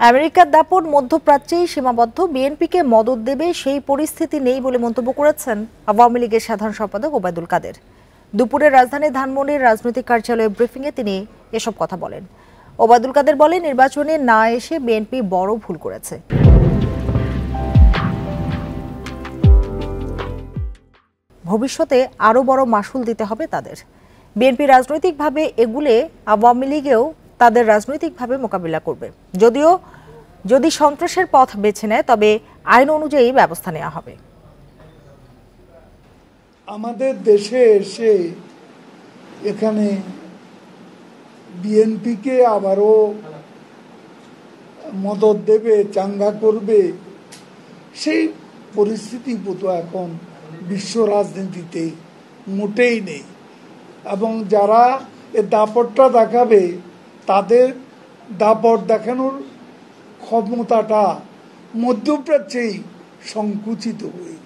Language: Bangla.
আমেরিকার দাপট মধ্যপ্রাচ্যেই সীমাবদ্ধ। বিএনপিকে মদত দেবে সেই পরিস্থিতি নেই বলে মন্তব্য করেছেন আওয়ামী লীগের সাধারণ সম্পাদক ওবায়দুল কাদের। দুপুরে রাজধানী ধানমন্ডির রাজনৈতিক কার্যালয়ে ব্রিফিংয়ে তিনি এসব কথা বলেন। ওবায়দুল কাদের বলেন, নির্বাচনে না এসে বিএনপি বড় ভুল করেছে। ভবিষ্যতে আরও বড় মাসুল দিতে হবে তাদের। বিএনপি রাজনৈতিকভাবে এগুলে আওয়ামী লীগেও তাদের রাজনৈতিকভাবে মোকাবিলা করবে। যদিও, যদি সন্ত্রাসের পথ বেছে নেয়, তবে আইন অনুযায়ী ব্যবস্থা নেওয়া হবে। আমাদের দেশে এসে এখানে বিএনপিকে আবারও মদত দেবে, চাঙ্গা করবে, সেই পরিস্থিতি বোধ এখন বিশ্ব রাজনীতিতে মোটেই নেই। এবং যারা এ দাপটটা দেখাবে তাদের দাপট দেখানোর ক্ষমতাটা মধ্যপ্রাচ্যেই সংকুচিত হয়ে